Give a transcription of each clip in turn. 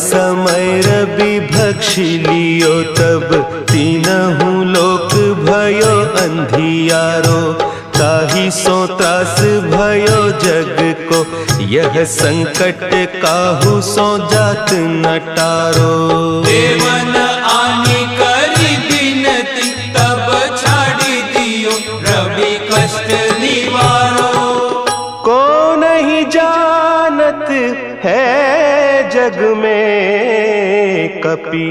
समय रवि भक्षी लियो तब। तीनहु लोक भयो अंधियारो ताही सो त्रास भयो जग को। यह संकट काहू सो जात नटारो। देवन आनी करी बिनती तब छाड़ी दियो रवि कष्ट निवारो। को नहीं जानत है जग में कपि।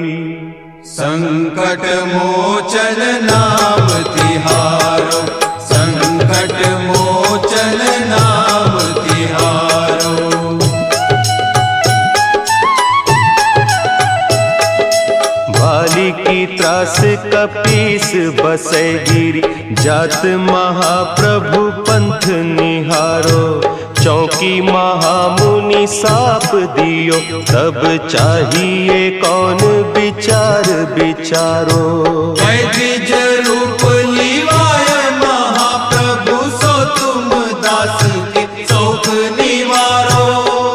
संकट मोचन नाम तिहारो। संकट मोचन नाम तिहारो। बाली की त्रास कपीस बसे गिरी। जात महाप्रभु पंथ निहारो। चौकी महामुनि साप दियो तब चाहिए कौन विचार विचारो? वैद्य रूप लिवाय महाप्रभु सो तुम दास के शोक निवारो।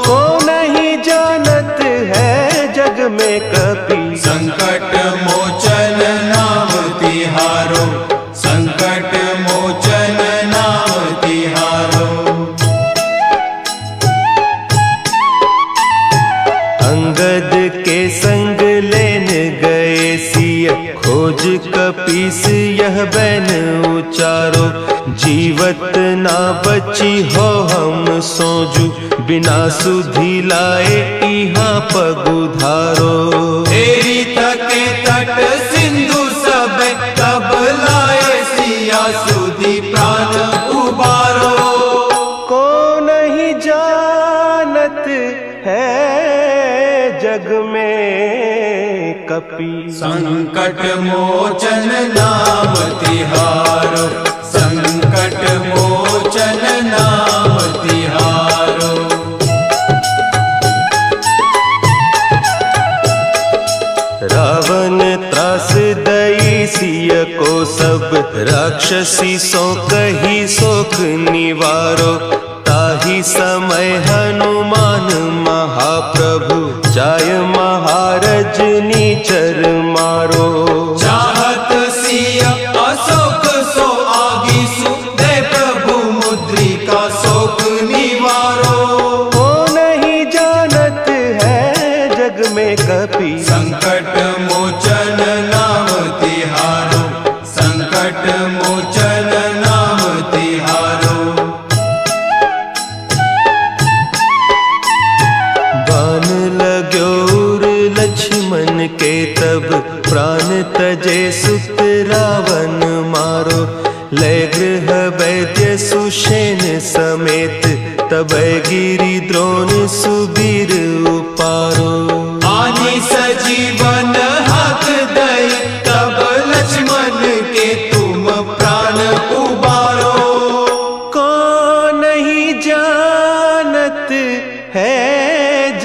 को नहीं जानत है जग में कपि। संकट कपीस यह बैन उचारो। जीवत ना बची हो हम सोजू। बिना सुधी लाए इहाँ पगुधारो तेरी थके कपि संकट मोचन नाम तिहारो। संकट मोचन नाम तिहारो। रावण त्रास दई सिय को सब। राक्षसी सो कही सोख निवारो। लक्ष्मण के तब प्राण तजे सुत रावण मारो। लय गृह वैद्य सुषेण समेत तब गिरी द्रोण सुबीर उपारो। आनी सजीवन हक दई तब लक्ष्मण के तुम प्राण उबारो। को नहीं जानत है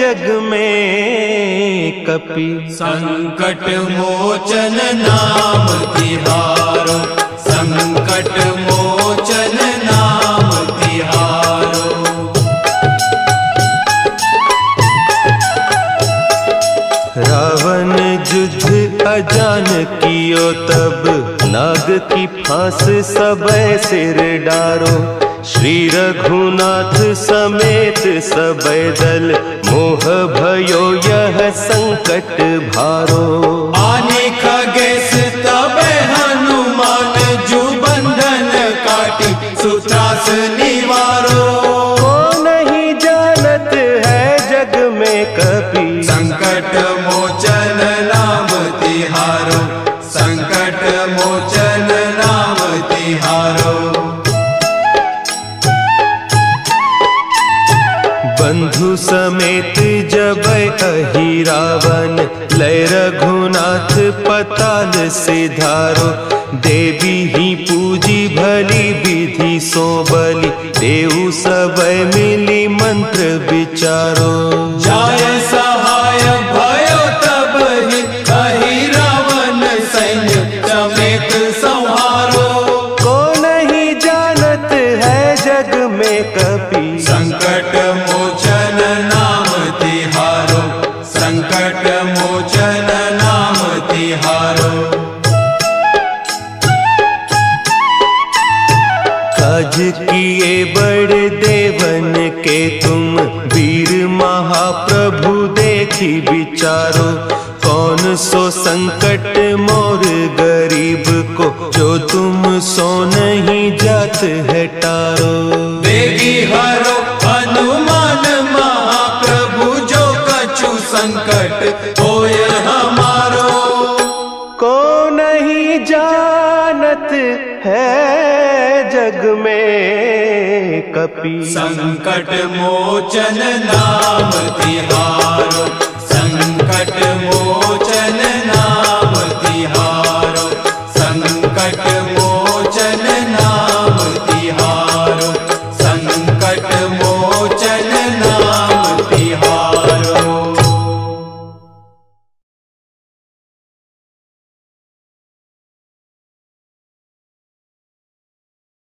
जग में कपि संकट मोचन नाम तिहारो संकट मोचन नाम तिहारो। रावण युद्ध अजान कियो तब नाग की फांस सब सिर डारो। श्री रघुनाथ समेत सब दल मोह भयो यह संकट भारो। आने खगेश तब हनुमान जू बंधन काटी सुत्रास निवारो। को नहीं जानत है जग में कपि बंधु समेत जब अही रावण, लय रघुनाथ पताल सिधारो देवी ही पूजी भली विधि सो बलि देव सब मिली मंत्र विचारो। बड़े देवन के तुम वीर महाप्रभु देखी विचारो कौन सो संकट मोर गरीब को जो तुम सो नहीं जात है टारो। देगी हरो हनुमान महाप्रभु जो कछु संकट होय हमारो। को नहीं जानत है जग में कपि। संकट मोचन नाम तिहारो।